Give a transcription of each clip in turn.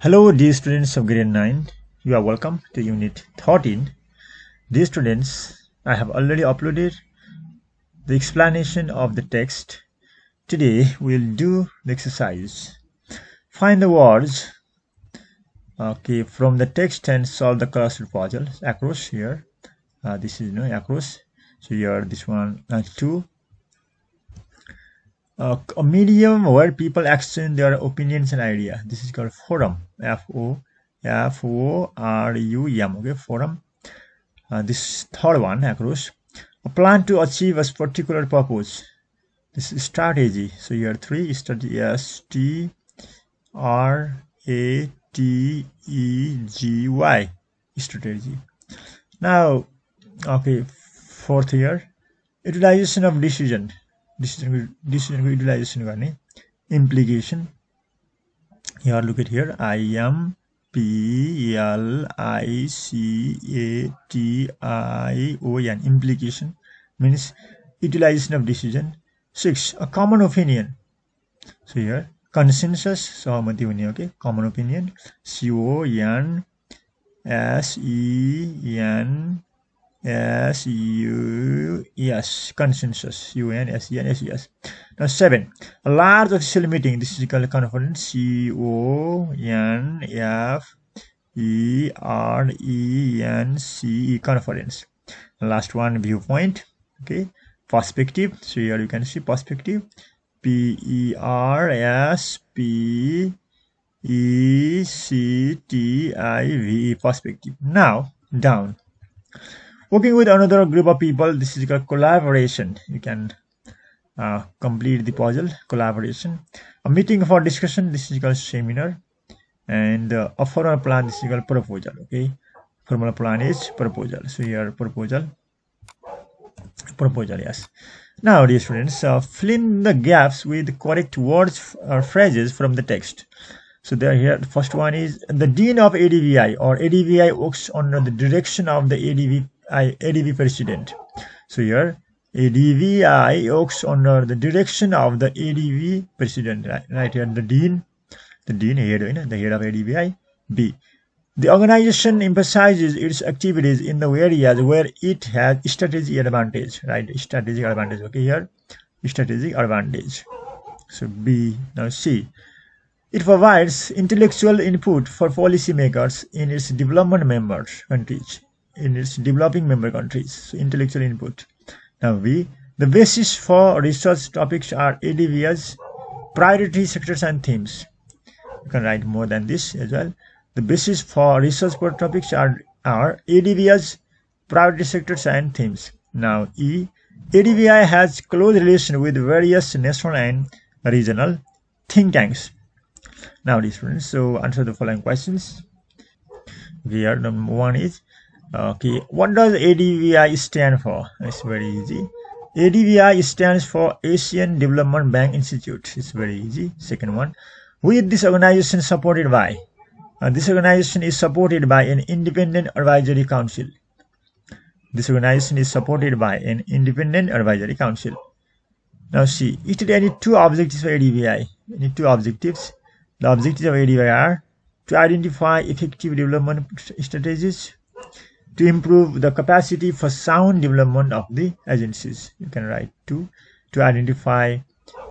Hello dear students of grade 9, you are welcome to unit 13. Dear students, I have already uploaded the explanation of the text. Today we'll do the exercise. Find the words okay, from the text and solve the crossword puzzle across here. Uh, this is you know, across. So here this one uh, 2 uh, a medium where people exchange their opinions and ideas. This is called forum. F O F O R U M. Okay, forum. Uh, this third one across a plan to achieve a particular purpose. This is strategy. So here three strategy S T R A T E G Y strategy. Now, okay, fourth here utilization of decision डिसिजनको डिसिजनको utilisation गर्ने implication here look at here I'm पिएलआइसिएटिआइओएन implication mince utilisation of decision six a common opinion so here consensus सहमति हुने हो कि कमन opinion सिओएन एसइएन s e n S U yes consensus U N S E N S U S. Now seven a large official meeting. This is called conference C O N F E R E N C E conference. last one viewpoint. Okay, perspective. So here you can see perspective. P E R S P E C T I V E perspective. Now down working with another group of people this is called collaboration. You can uh, complete the puzzle collaboration. A meeting for discussion this is called seminar. And uh, a formal plan this is called proposal okay? Formal plan is proposal. So here proposal. Proposal yes. Now dear students uh, fill in the gaps with correct words or phrases from the text. So there here. The first one is the dean of ADBI or ADBI works under the direction of the ADB I, ADB president. So here ADBI works under the direction of the ADB president. Right, here the dean, the dean head, the head of ADBI. B. The organization emphasizes its activities in the areas where it has strategic advantage. Right, strategic advantage. Okay, here strategic advantage. So B. Now C. It provides intellectual input for policymakers in its development members countries in its developing member countries. So intellectual input. Now we the basis for research topics are ADB's priority sectors and themes. You can write more than this as well. The basis for research topics are, are ADB's priority sectors and themes. Now E ADBI has close relation with various national and regional think tanks. Now, dear students, so answer the following questions. Here, number one is okay what does ADBI stand for? It's very easy. ADBI stands for asian development bank institute. It's very easy. Second one. With this organization supported by? Uh, this organization is supported by an independent advisory council. This organization is supported by an independent advisory council. Now see it had two objectives for ADBI any two objectives? The objectives of ADBI are to identify effective development strategies to improve the capacity for sound development of the agencies. You can write to to identify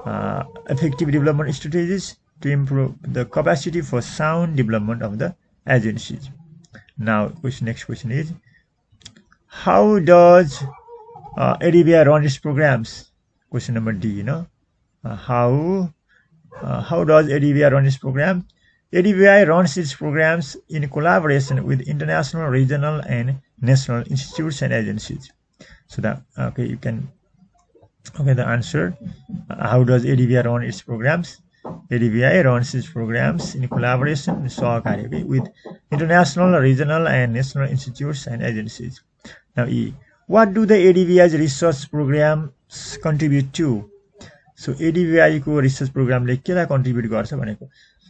uh, effective development strategies to improve the capacity for sound development of the agencies. Now, question next question is how does uh, ADBI run its programs? Question number D. You know uh, how uh, how does ADBI run its program? ADBI runs its programs in collaboration with international, regional, and national institutes and agencies. So that okay you can okay the answer. Uh, how does ADBI run its programs? ADBI runs its programs in collaboration with, with international regional and national institutes and agencies. Now e what do the ADBI's research programs contribute to? So एडिबिआईको program like केलाई contribute गर्छ भनेको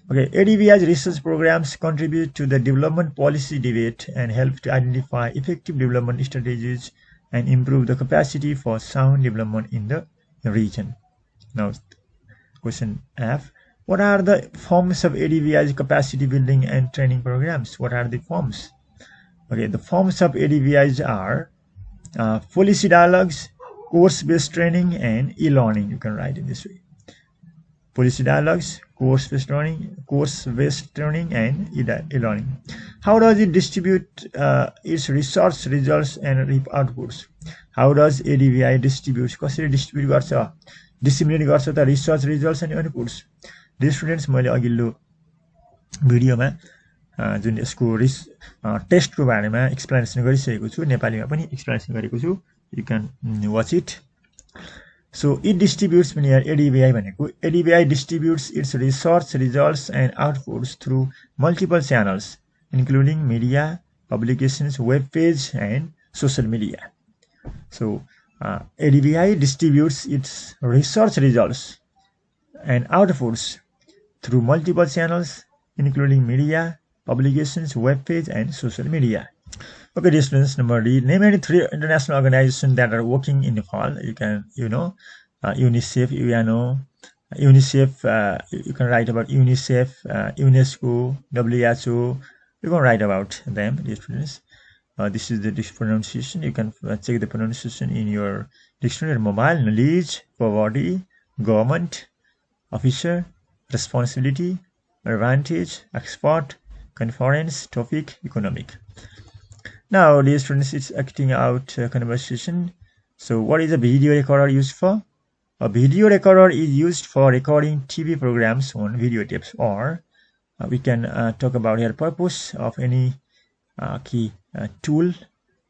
Okay, ADBI's research programs contribute to the development policy debate and help to identify effective development strategies and improve the capacity for sound development in the region. Now, question F. what are the forms of ADBI's capacity building and training programs? What are the forms? Okay, the forms of ADBI's are uh, policy dialogues, course-based training, and e-learning. You can write in this way. Policy dialogues, course-based learning, course-based training, and e-learning. How does it distribute uh, its research results and outputs? How does ADVI distribute? कसरी distribute गर्छ disseminate गर्छ त research results and outputs? Dear students मैले अघिल्लो भिडियोमा जुन यसको रिस टेस्टको बारेमा एक्सप्लेनेसन गरिसकेको छु नेपालीमा पनि एक्सप्लेनेसन गरेको छु you can watch it So it distributes linear ADBI भनेको ADBI distributes its resource results and outputs through multiple channels including media, publications, web page and social media. So uh, ADBI distributes its research results and outputs through multiple channels including media, publications, web page and social media. Okay, dear students, number D, name any three international organizations that are working in Nepal. You can, you know, uh, UNICEF, UNO, UNICEF, uh, you can write about UNICEF, uh, UNESCO, WHO, you can write about them, dear students. Uh, this is the pronunciation. You can uh, check the pronunciation in your dictionary, mobile, knowledge, poverty, government, officer, responsibility, advantage, export, conference, topic, economic. Now, dear students, it's acting out a conversation. So, what is a video recorder used for? A video recorder is used for recording TV programs on video tapes, or uh, we can uh, talk about here purpose of any uh, key uh, tool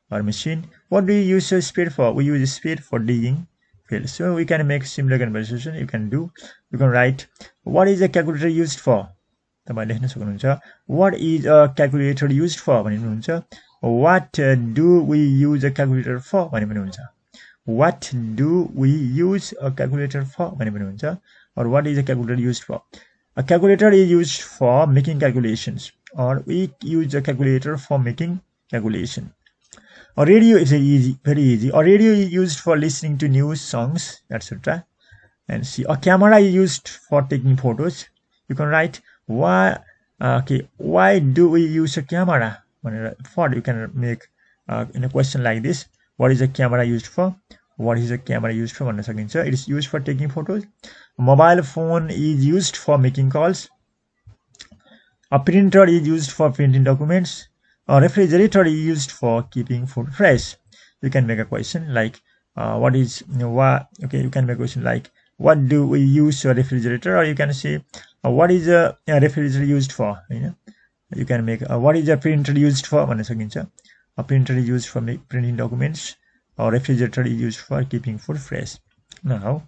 or machine. What do you use a spade for? We use a spade for digging field. So we can make similar conversation. You can do you can write what is a calculator used for तपाईँ लेख्न सक्नुहुन्छ। What is a calculator use for भन्ने हुन्छ what do we use a calculator for भन्ने पनि हुन्छ। What do we use a calculator for भन्ने पनि हुन्छ। अरू what is a calculator use for a calculator is use for making calculations or we use a calculator for making calculation a radio is easy very easy a radio is use for listening to news songs etcetera and see a camera is use for taking photos you can write why uh, okay why do we use a camera? For you can make uh, in a question like this what is a camera used for? What is a camera used for? It is used for taking photos. Mobile phone is used for making calls. A printer is used for printing documents. A refrigerator is used for keeping food fresh. You can make a question like uh, what is you know, what okay you can make a question like what do we use a refrigerator? Or you can say uh, what is a, refrigerator used for you can make uh, what is a printer used for? A printer is used for printing documents. Or refrigerator is used for keeping food fresh. Now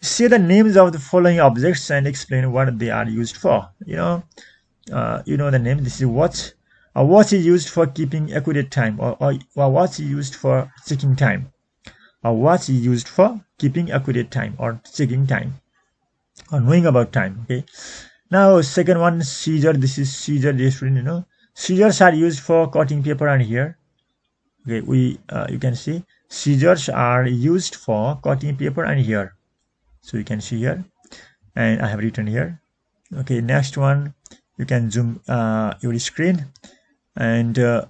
say the names of the following objects and explain what they are used for you know? Uh, you know the name. This is watch. A watch is used for keeping accurate time or, or watch is used for checking time. A watch is used for keeping accurate time or checking time or knowing about time okay. Now second one scissor this is scissor this you know. Scissors are used for cutting paper and here okay we uh, you can see. Scissors are used for cutting paper and here so you can see here. And i have written here. Okay next one you can zoom uh, your screen. And uh,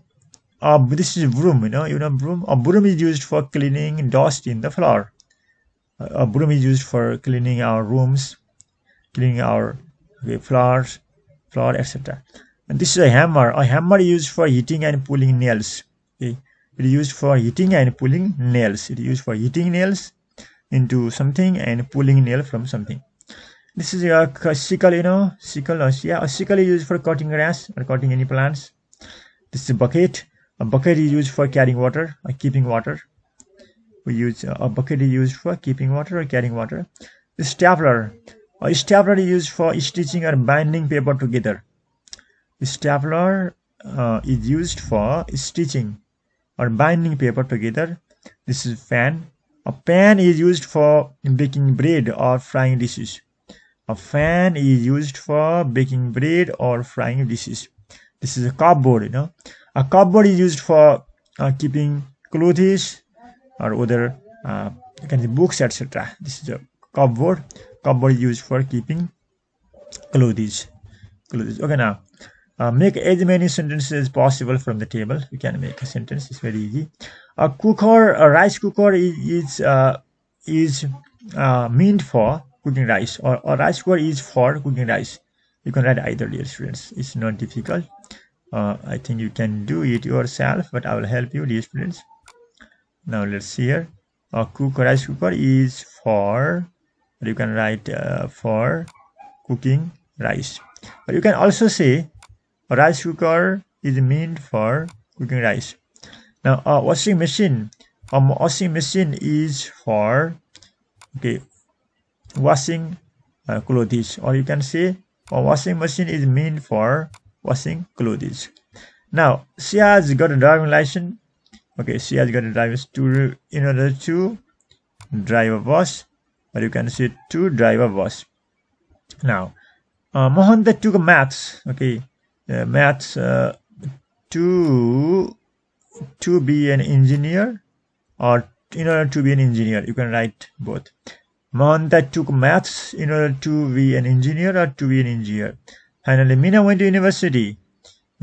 uh, this is broom you know. You know broom? A broom is used for cleaning dust in the floor Uh, uh, a broom is used for cleaning our rooms cleaning our okay, floors floor etc and this is a hammer. A hammer is used for hitting and pulling nails okay? It is used for hitting and pulling nails. It is used for hitting nails into something and pulling nail from something. This is a sickle you know sickle or, yeah a sickle is used for cutting grass or cutting any plants. This is a bucket. A bucket is used for carrying water or keeping water. We use a bucket is used for keeping water or carrying water. Stapler. A stapler is used for stitching or binding paper together. The stapler uh, is used for stitching or binding paper together. This is fan. A pan is used for baking bread or frying dishes. A fan is used for baking bread or frying dishes. This is a cupboard, you know. A cupboard is used for uh, keeping clothes or other uh, can say books etc. This is a cupboard. Cupboard is used for keeping clothes clothes. Okay now uh, make as many sentences as possible from the table. You can make a sentence. It's very easy. A cooker a rice cooker is is, uh, is uh, meant for cooking rice or a rice cooker is for cooking rice. You can write either dear students it's not difficult. Uh, I think you can do it yourself but I will help you dear students now let's see here. A cooker rice cooker is for you can write uh, for cooking rice. But you can also say a rice cooker is meant for cooking rice. Now a washing machine a washing machine is for okay washing uh, clothes. Or you can say a washing machine is meant for washing clothes. Now she has got a driving license okay she has got a driver's to in order to drive a bus or you can say to driver a bus. Now uh, Mohanda took maths okay uh, maths uh, to to be an engineer or in order to be an engineer. You can write both. Mohanda took maths in order to be an engineer or to be an engineer. Finally Mina went to university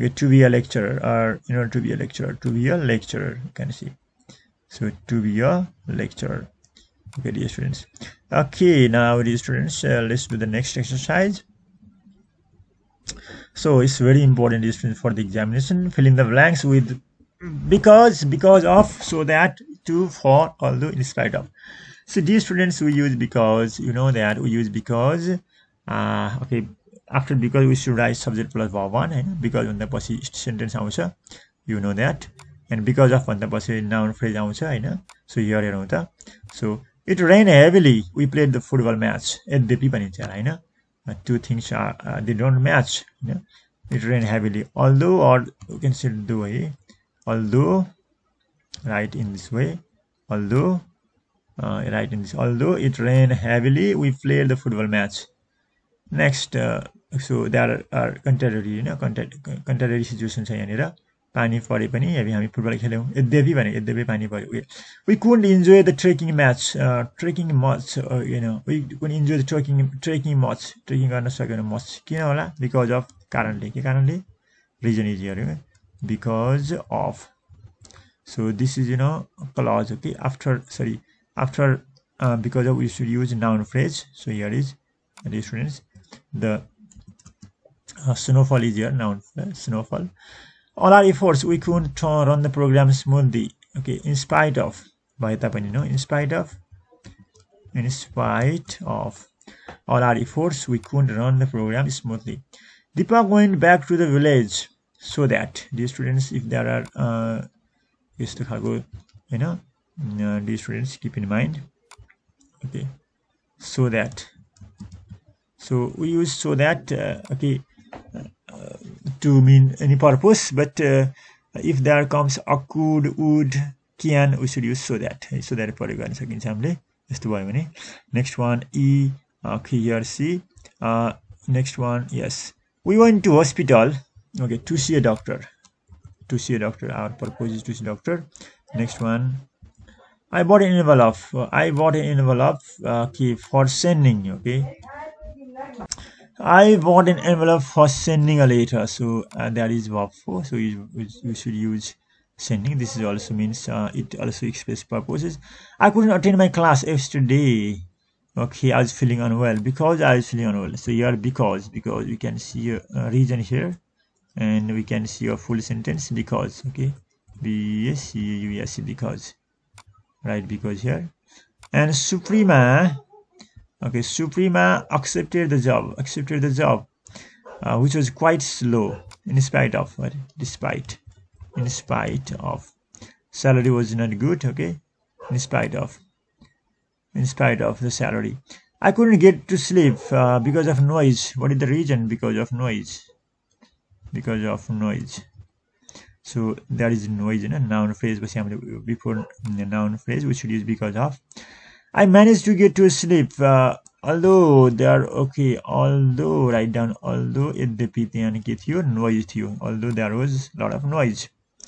to be a lecturer or in order to be a lecturer. To be a lecturer you can see. So to be a lecturer. Okay dear students. Okay now dear students uh, let's do the next exercise. So it's very important dear students for the examination. Fill in the blanks with because because of so that to for although in spite of. So dear students we use because you know that we use because uh okay after because we should write subject plus भयो one होइन because भन्दा पछि sentence आउँछ you know that and because of भन्दा पछि noun phrase आउँछ होइन सो here हेरौँ त so it rain heavily we play the football match at यद्यपि भनिन्छ होइन two things are they don't match होइन it rain heavily although or can cancel do है although right in this way although right in this although it rain heavily we play the football match next so there are contrary होइन कन्टे कन्टेररी situation छ यहाँनिर पानी परे पनि heavy हामी football खेल्यौँ यद्यपि भने यद्यपि पानी पऱ्यो way we couldn't enjoy the trekking match trekking much होइन we could enjoy the trekking trekking much trekking गर्न सकेन मच किन होला बिकज अफ कारणले के कारणले reason is here because of so this is you know clause okay after sorry after because of you should use noun phrase so here is students the uh, snowfall is here noun snowfall all our efforts we couldn't run the program smoothly okay in spite of by you know in spite of in spite of all our efforts we couldn't run the program smoothly Deepak went back to the village so that the students if there are uh यस्तो खालको होइन dear students keep in mind okay so that so we use so that uh, okay to mean any purpose but uh, if there comes a could would can we should use so that so that प्रयोग गर्न सकिन्छ हामीले यस्तो भयो भने next one E here C uh, next one yes we went to hospital okay to see a doctor to see a doctor our purpose is to see a doctor next one I bought an envelope I bought an envelope uh, okay, for sending okay I bought an envelope for sending a letter. So uh, that is verb 4. So you, you should use sending. This is also means uh, it also expresses purposes. I couldn't attend my class yesterday. Okay, I was feeling unwell because I was feeling unwell. So here because because we can see a, a reason here, and we can see a full sentence because. Okay, B S U S because, right? Because here, and Suprema okay suprema accepted the job accepted the job uh, which was quite slow in spite of what? Despite in spite of salary was not good okay? In spite of in spite of the salary. I couldn't get to sleep uh, because of noise. What is the reason? Because of noise. Because of noise. So that is noise in a noun phrase before noun phrase we should use because of I managed to get to sleep, uh, although they are okay, although write down although it depends on you noise too, although there was a lot of noise.